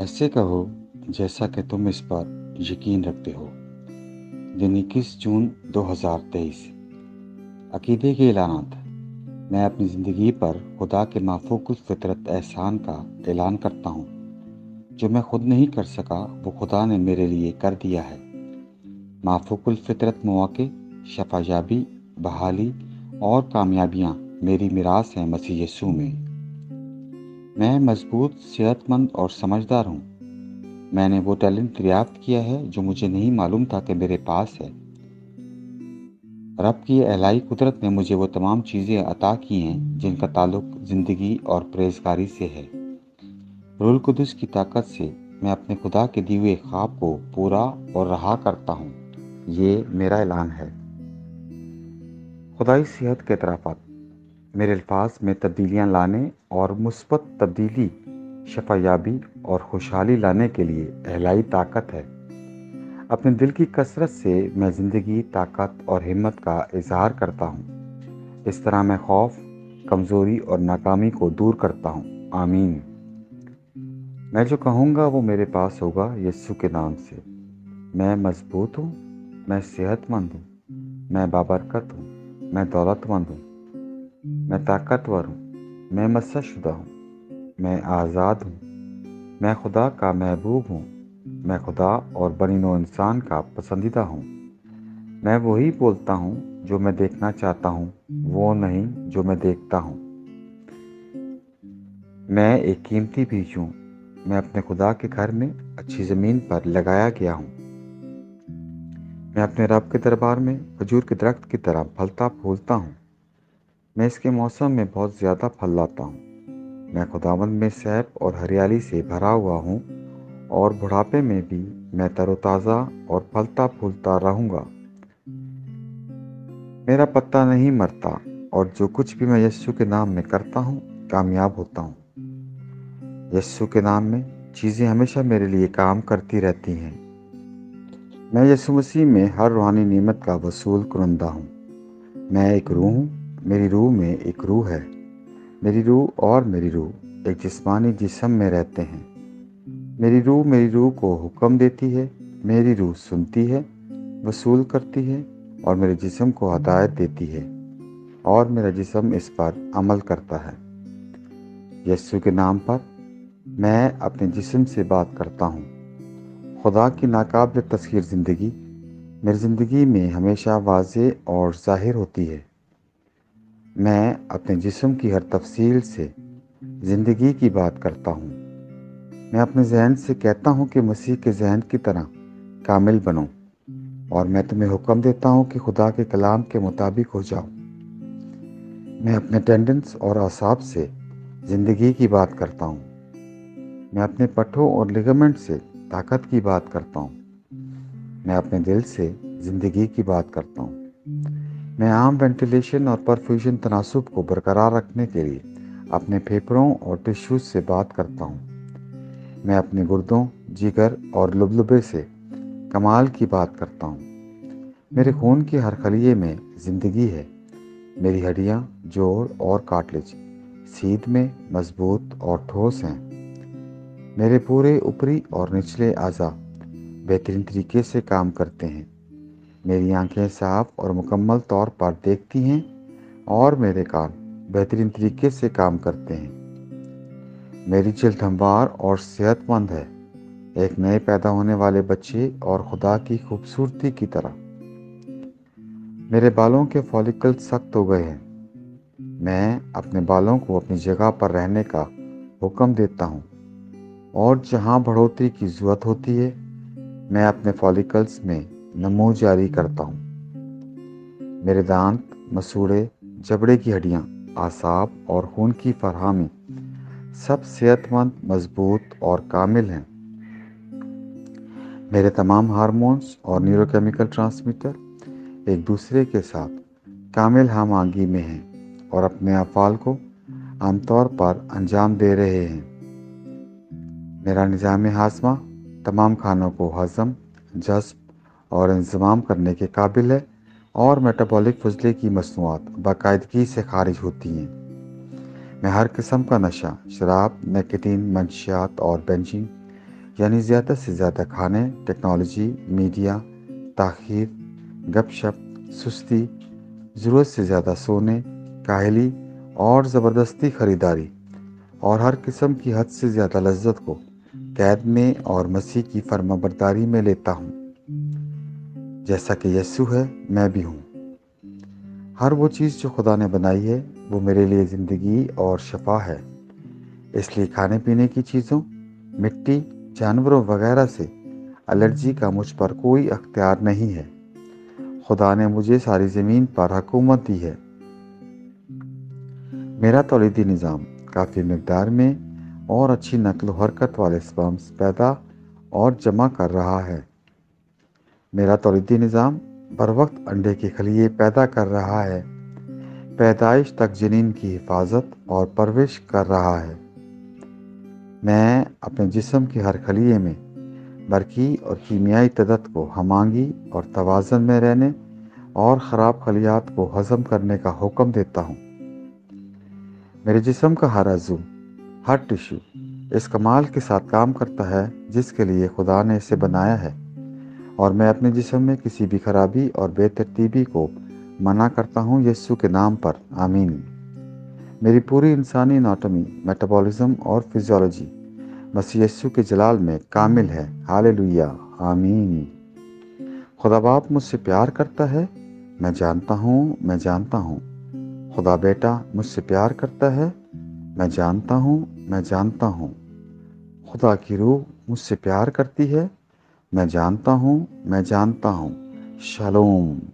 ऐसे कहो जैसा कि तुम इस पर यकीन रखते हो। दिन इक्कीस जून 2023 अकीदे के ऐलानात। मैं अपनी ज़िंदगी पर खुदा के माफूकुल फितरत एहसान का ऐलान करता हूँ। जो मैं खुद नहीं कर सका, वो खुदा ने मेरे लिए कर दिया है। माफूकुल फितरत मौके, शफायाबी, बहाली और कामयाबियाँ मेरी मिरास हैं मसीह यसू में। मैं मज़बूत, सेहतमंद और समझदार हूँ। मैंने वो टैलेंट दरियाफ्त किया है जो मुझे नहीं मालूम था कि मेरे पास है। रब की अलाई कुदरत ने मुझे वो तमाम चीज़ें अता की हैं जिनका ताल्लुक ज़िंदगी और प्रेजगारी से है। रुल कुदस की ताकत से मैं अपने खुदा के दिए हुए ख्वाब को पूरा और रहा करता हूँ। ये मेरा ऐलान है। खुदाई सेहत के तरफात मेरे अल्फाज में तब्दीलियाँ लाने और मुस्बत तब्दीली, शफायाबी और खुशहाली लाने के लिए अहलाई ताकत है। अपने दिल की कसरत से मैं ज़िंदगी, ताकत और हिम्मत का इजहार करता हूँ। इस तरह मैं खौफ, कमज़ोरी और नाकामी को दूर करता हूँ। आमीन। मैं जो कहूँगा वो मेरे पास होगा यस्सु के नाम से। मैं मज़बूत हूँ, मैं सेहतमंद हूँ, मैं बाबरकत हूँ, मैं दौलतमंद हूँ, मैं ताकतवर हूँ। मैं मस्सशुदा हूँ। मैं आज़ाद हूँ। मैं खुदा का महबूब हूँ। मैं खुदा और बनिनो इंसान का पसंदीदा हूँ। मैं वही बोलता हूँ जो मैं देखना चाहता हूँ, वो नहीं जो मैं देखता हूँ। मैं एक कीमती बीज हूँ। मैं अपने खुदा के घर में अच्छी ज़मीन पर लगाया गया हूँ। मैं अपने रब के दरबार में खजूर के दरख्त की तरह फलता फूलता हूँ। मैं इसके मौसम में बहुत ज़्यादा फल लाता हूँ। मैं खुदावंद में सैप और हरियाली से भरा हुआ हूँ और बुढ़ापे में भी मैं तरोताज़ा और फलता फूलता रहूँगा। मेरा पत्ता नहीं मरता और जो कुछ भी मैं यस्सु के नाम में करता हूँ, कामयाब होता हूँ। यस्सु के नाम में चीज़ें हमेशा मेरे लिए काम करती रहती हैं। मैं यसु मसीह में हर रूहानी नियमत का वसूल कुरंदा हूँ। मैं एक रूह हूँ। मेरी रूह में एक रूह है। मेरी रूह और मेरी रूह एक जिस्मानी जिसम में रहते हैं। मेरी रूह मेरी रूह को हुक्म देती है, मेरी रूह सुनती है, वसूल करती है और मेरे जिसम को हदायत देती है और मेरा जिसम इस पर अमल करता है। यस्सु के नाम पर मैं अपने जिसम से बात करता हूँ। खुदा की नाकाबिल तस्खीर ज़िंदगी, मेरी ज़िंदगी में हमेशा वाज और ज़ाहिर होती है। मैं अपने जिस्म की हर तफसील से ज़िंदगी की बात करता हूँ। मैं अपने जहन से कहता हूँ कि मसीह के जहन की तरह कामिल बनो और मैं तुम्हें हुक्म देता हूँ कि खुदा के कलाम के मुताबिक हो जाओ। मैं अपने टेंडेंस और असाब से ज़िंदगी की बात करता हूँ। मैं अपने पट्ठों और लिगामेंट से ताकत की बात करता हूँ। मैं अपने दिल से ज़िंदगी की बात करता हूँ। मैं आम वेंटिलेशन और परफ्यूजन तनासब को बरकरार रखने के लिए अपने फेफड़ों और टिश्यूज से बात करता हूँ। मैं अपने गुर्दों, जिगर और लुबलुबे से कमाल की बात करता हूँ। मेरे खून के हर खलिए में ज़िंदगी है। मेरी हड्डियाँ, जोड़ और काटलेज सीध में मज़बूत और ठोस हैं। मेरे पूरे ऊपरी और निचले अज़ा बेहतरीन तरीके से काम करते हैं। मेरी आँखें साफ़ और मुकम्मल तौर पर देखती हैं और मेरे कान बेहतरीन तरीके से काम करते हैं। मेरी जल्द हमवार और सेहतमंद है। एक नए पैदा होने वाले बच्चे और खुदा की खूबसूरती की तरह। मेरे बालों के फॉलिकल सख्त हो गए हैं। मैं अपने बालों को अपनी जगह पर रहने का हुक्म देता हूँ और जहाँ बढ़ोतरी की ज़रूरत होती है, मैं अपने फॉलिकल्स में नमो जारी करता हूँ। मेरे दांत मसूड़े, जबड़े की हड्डियाँ, आसाब और खून की फरहमी सब सेहतमंद, मज़बूत और कामिल हैं। मेरे तमाम हार्मोन्स और न्यूरोकेमिकल ट्रांसमीटर एक दूसरे के साथ कामिल हम आंगी में हैं और अपने अफ़ाल को आमतौर पर अंजाम दे रहे हैं। मेरा निज़ाम हाजमा तमाम खानों को हज़म जज्ब और इंतज़ाम करने के काबिल है और मेटाबॉलिक फजले की मसनूआत बाकायदगी से खारिज होती हैं। मैं हर किस्म का नशा, शराब नेकेटीन मंशियात और बेंजिंग यानी ज़्यादा से ज़्यादा खाने टेक्नोलॉजी मीडिया ताखीर, गपशप, सुस्ती, ज़रूरत से ज़्यादा सोने, काहली और ज़बरदस्ती ख़रीदारी और हर किस्म की हद से ज़्यादा लज्जत को कैद में और मसीह की फर्माबरदारी में लेता हूँ। जैसा कि यस्सु है, मैं भी हूँ। हर वो चीज़ जो खुदा ने बनाई है, वो मेरे लिए ज़िंदगी और शफा है। इसलिए खाने पीने की चीज़ों, मिट्टी, जानवरों वगैरह से एलर्जी का मुझ पर कोई अख्तियार नहीं है। खुदा ने मुझे सारी ज़मीन पर हकूमत दी है। मेरा तोलीदी निज़ाम काफ़ी मकदार में और अच्छी नकल हरकत वाले स्पम्स पैदा और जमा कर रहा है। मेरा तोलीदी निज़ाम बर वक्त अंडे के खलिए पैदा कर रहा है। पैदाइश तक जनीन की हिफाजत और परवरिश कर रहा है। मैं अपने जिसम के हर खलिए में बरकी और कीमियाई तदत को हमांगी और तवाज़न में रहने और ख़राब खलियात को हज़म करने का हुक्म देता हूँ। मेरे जिसम का हर अजू हर टिश्यू इस कमाल के साथ काम करता है जिसके लिए खुदा ने इसे बनाया है। और मैं अपने जिसम में किसी भी खराबी और बेतरतीबी को मना करता हूँ यस्सु के नाम पर। आमीन। मेरी पूरी इंसानी नाटमी मेटाबॉलिज्म और फिजियोलॉजी बस यस्सु के जलाल में कामिल है। हालेलुया। आमीन। खुदा बाप मुझसे प्यार करता है। मैं जानता हूँ, मैं जानता हूँ। खुदा बेटा मुझसे प्यार करता है। मैं जानता हूँ, मैं जानता हूँ। खुदा की रूह मुझसे प्यार करती है। मैं जानता हूँ मैं जानता हूँ। शलोम।